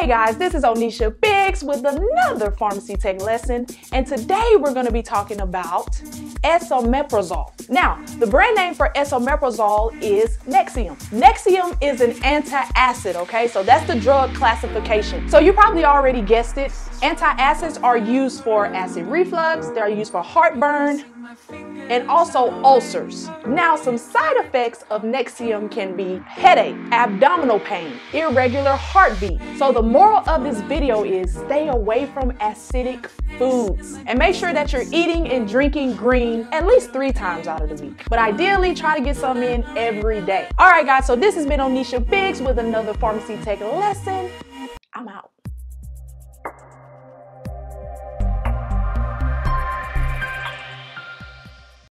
Hey guys, this is O'neisha Biggs with another pharmacy tech lesson, and today we're going to be talking about esomeprazole. Now, the brand name for esomeprazole is Nexium. Nexium is an antacid, okay? So that's the drug classification. So you probably already guessed it. Antacids are used for acid reflux, they're used for heartburn, and also ulcers. Now, some side effects of Nexium can be headache, abdominal pain, irregular heartbeat. So the moral of this video is stay away from acidic foods and make sure that you're eating and drinking green at least three times out of the week. But ideally, try to get some in every day. All right, guys, so this has been O'neisha Biggs with another Pharmacy Tech lesson.